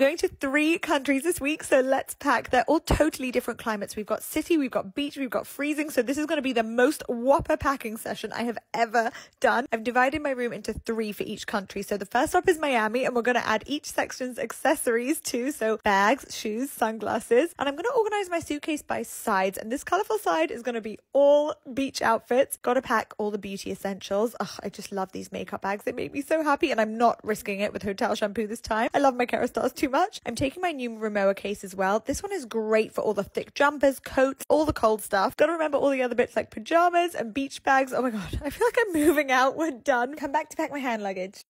going to three countries this week, so let's pack. They're all totally different climates. We've got city, we've got beach, we've got freezing. So this is going to be the most whopper packing session I have ever done. I've divided my room into three for each country. So the first stop is Miami, and we're going to add each section's accessories too. So bags, shoes, sunglasses, and I'm going to organize my suitcase by sides. And this colorful side is going to be all beach outfits. Got to pack all the beauty essentials. Ugh, I just love these makeup bags. They make me so happy, and I'm not risking it with hotel shampoo this time. I love my Kérastase too much. I'm taking my new Rimowa case as well. This one is great for all the thick jumpers, coats, all the cold stuff. Gotta remember all the other bits like pajamas and beach bags. Oh my god, I feel like I'm moving out. We're done. Come back to pack my hand luggage.